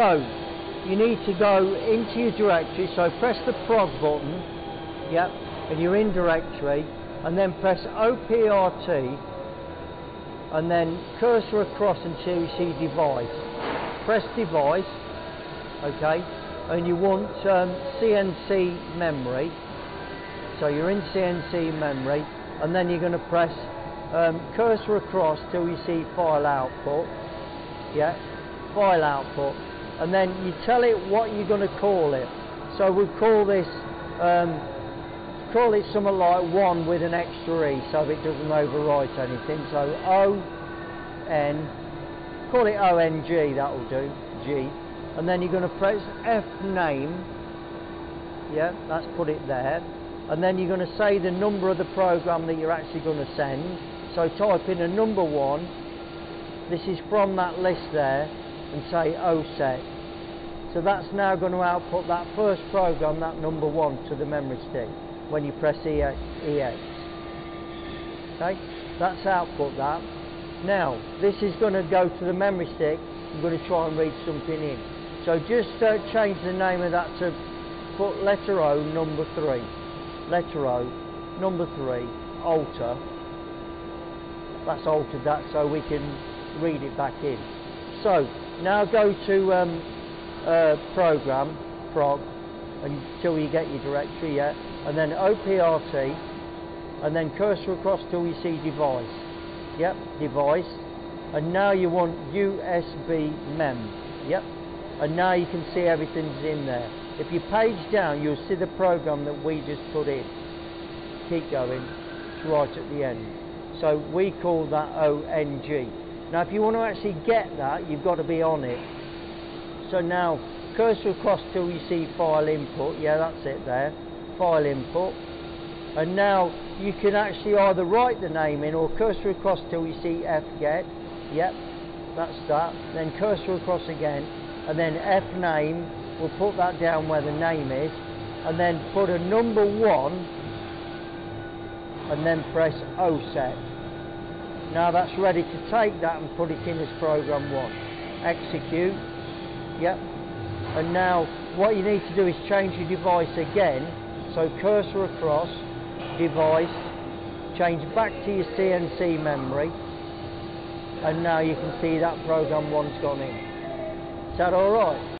So, you need to go into your directory, so press the prog button, yep, and you're in directory, and then press OPRT, and then cursor across until you see device. Press device, okay, and you want um, CNC memory, so you're in CNC memory, and then you're going to press um, cursor across till you see file output, yeah, file output, and then you tell it what you're going to call it. So we'll call this, um, call it something like one with an extra E so it doesn't overwrite anything. So O, N, call it ONG, that'll do, G. And then you're going to press F name, yeah, that's put it there. And then you're going to say the number of the program that you're actually going to send. So type in a number one, this is from that list there, and say OSET. So that's now going to output that first program, that number one, to the memory stick when you press EX. Okay, that's output that. Now, this is going to go to the memory stick. I'm going to try and read something in. So just uh, change the name of that to put letter O, number three. Letter O, number three, alter. That's altered that so we can read it back in. So, now go to um, uh, program, prog, until you get your directory, yeah, and then OPRT, and then cursor across till you see device. Yep, device. And now you want USB mem. Yep. And now you can see everything's in there. If you page down, you'll see the program that we just put in. Keep going. It's right at the end. So we call that ONG. Now if you want to actually get that, you've got to be on it. So now, cursor across till you see file input. Yeah, that's it there. File input. And now you can actually either write the name in or cursor across till you see fget. Yep, that's that. Then cursor across again. And then F name, we'll put that down where the name is. And then put a number one and then press OSET. Now that's ready to take that and put it in as program one. Execute. Yep. And now what you need to do is change your device again. So cursor across, device, change back to your CNC memory. And now you can see that program one's gone in. Is that alright?